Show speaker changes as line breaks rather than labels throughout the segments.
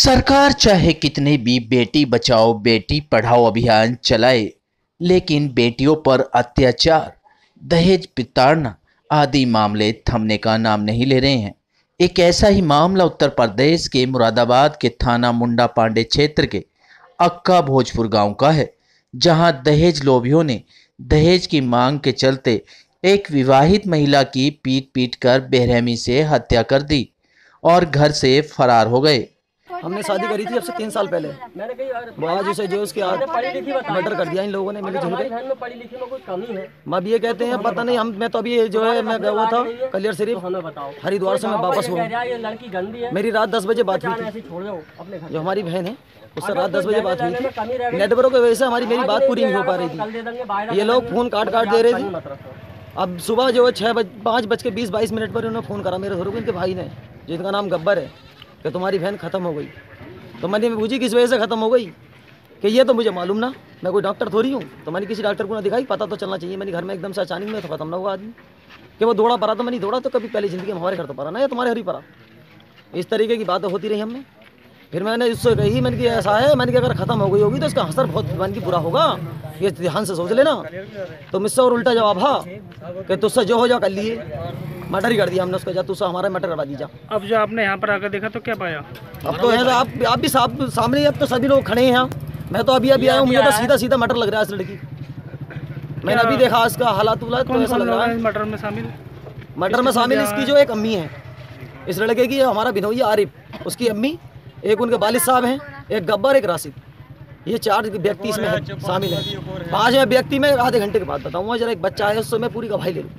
सरकार चाहे कितने भी बेटी बचाओ, बेटी पढ़ाओ अभियान चलाए, लेकिन बेटियों पर अत्याचार, दहेज पिताड़ना आदि मामले थमने का नाम नहीं ले रहे हैं। एक ऐसा ही मामला उत्तर प्रदेश के मुरादाबाद के थाना मुंडा पांडे क्षेत्र के अक्का भोजपुर गाँव का है, जहाँ दहेज लोभियों ने दहेज की मांग के चलते एक विवाहित महिला की पीट पीट कर बेरहमी से हत्या कर दी और घर से फरार हो गए।
हमने शादी करी थी अब से तीन साल पहले। वो आज उसे जो उसके आज मर्डर कर दिया इन लोगों ने जुल के।
में पढ़ी लिखी में कुछ कमी है
मैं अब ये कहते हैं पता नहीं हम मैं तो अभी जो है मैं गया हुआ था कलियर शरीफ हरिद्वार से मैं वापस हुआ।
रहा ये लड़की गंदी
मेरी रात दस बजे बात हुई थी।
ऐसे छोड़ दो अपने घर
जो हमारी बहन है उससे रात दस बजे बात हुई थी। नेटवर्क की वजह से हमारी मेरी बात पूरी नहीं हो पा रही थी। ये लोग फ़ोन काट काट दे रहे थे। अब सुबह जो है छः बज पाँच बज के बीस बाईस मिनट पर उन्होंने फ़ोन करा मेरे घर को इनके भाई ने जिनका नाम गब्बर है। कि तुम्हारी बहन ख़त्म हो गई। तो मैंने पूछी, किस वजह से ख़त्म हो गई? कि ये तो मुझे मालूम ना, मैं कोई डॉक्टर थोड़ी हूँ। तो मैंने किसी डॉक्टर को ना दिखाई, पता तो चलना चाहिए। मैंने घर में एकदम से अचानक में तो खत्म ना हुआ आदमी। कि वो दौड़ा पड़ा तो मैंने दौड़ा तो कभी पहले ज़िंदगी में हमारे घर तो पड़ा ना, या तुम्हारे घर ही पड़ा। इस तरीके की बातें होती रही हमने। फिर मैंने उससे कही, मैंने कि ऐसा है, मैंने कि अगर ख़त्म हो गई होगी तो इसका असर बहुत मैंने की बुरा होगा। ये ध्यान से सोच लेना। तो मुझसे और उल्टा जवाब हा, कि तुझसे जो हो जा कर लिए। मर्डर ही कर दिया हमने उसका। जा तुझसे हमारा मर्डर करवा दीजा
अब जो आपने यहाँ पर आकर देखा तो क्या पाया?
अब तो है तो आप आप भी सामने अब तो सभी लोग खड़े हैं यहाँ। मैं तो अभी अभी आया हूँ मुझे तो सीधा सीधा मर्डर लग रहा है इस लड़की। मैंने अभी देखा इसका हालात उलात तो ऐसा लग रहा
है मर्डर में शामिल?
मर्डर में शामिल इसकी जो एक अम्मी है। इस लड़के की हमारा बिनोई आरिफ उसकी अम्मी एक उनके वालिद साहब हैं एक गब्बर एक राशिद। ये चार व्यक्ति इसमें शामिल है। पाँचवें व्यक्ति में आधे घंटे के बाद बताऊँगा जरा एक बच्चा है उससे मैं पूरी गवाही ले लूँ।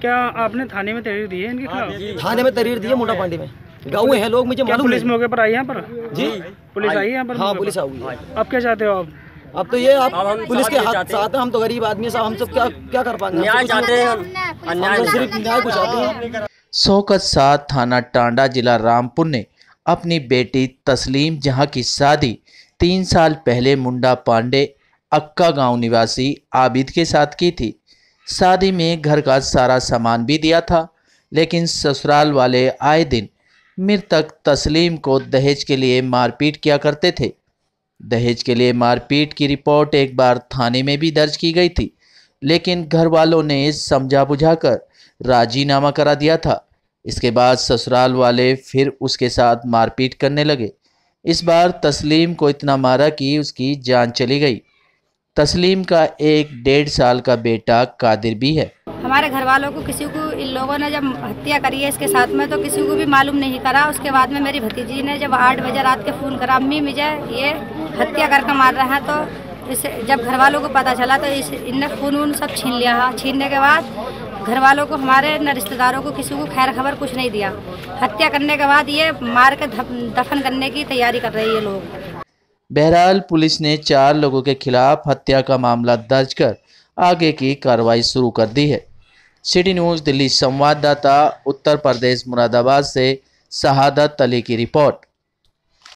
क्या आपने थाने में तहरीर दी है इनके खिलाफ?
थाने में तहरीर दी है मुंडा पांडे में। गाँव हैं लोग मुझे
क्या
मालूम
पुलिस मौके पर आई यहाँ पर?
जी।
पुलिस आई है यहाँ पर
हाँ पुलिस आई
अब क्या चाहते हो आप?
अब तो ये आप पुलिस के हाथ साथ हैं हम तो गरीब आदमी साहब हम सब क्या क्या कर पाएँगे? हम तो
चाहते हैं
तो सिर्फ़ न्याय को चाहते हैं।
शौकत साथ थाना टांडा जिला रामपुर ने अपनी बेटी तस्लीम जहाँ की शादी तीन साल पहले मुंडा पांडे अक्का गाँव निवासी आबिद के साथ की थी। शादी में घर का सारा सामान भी दिया था, लेकिन ससुराल वाले आए दिन मृतक तस्लीम को दहेज के लिए मारपीट किया करते थे। दहेज के लिए मारपीट की रिपोर्ट एक बार थाने में भी दर्ज की गई थी, लेकिन घर वालों ने समझा बुझाकर राजीनामा करा दिया था। इसके बाद ससुराल वाले फिर उसके साथ मारपीट करने लगे। इस बार तस्लीम को इतना मारा कि उसकी जान चली गई। तस्लीम का एक डेढ़ साल का बेटा कादिर भी है।
हमारे घर वालों को किसी को, इन लोगों ने जब हत्या करी है इसके साथ में तो किसी को भी मालूम नहीं करा। उसके बाद में मेरी भतीजी ने जब आठ बजे रात के फ़ोन करा, अम्मी, मुझे ये हत्या करके मार रहा है। तो इस, जब घर वालों को पता चला तो इस, इनने खून वून सब छीन लिया। छीनने के बाद घर वालों को, हमारे न रिश्तेदारों को किसी को खैर खबर कुछ नहीं दिया। हत्या करने के बाद ये मार के दफन करने की तैयारी कर रही है लोग।
बहरहाल पुलिस ने चार लोगों के खिलाफ हत्या का मामला दर्ज कर आगे की कार्रवाई शुरू कर दी है। सिटी न्यूज़, दिल्ली संवाददाता, उत्तर प्रदेश मुरादाबाद से शहादत अली की रिपोर्ट।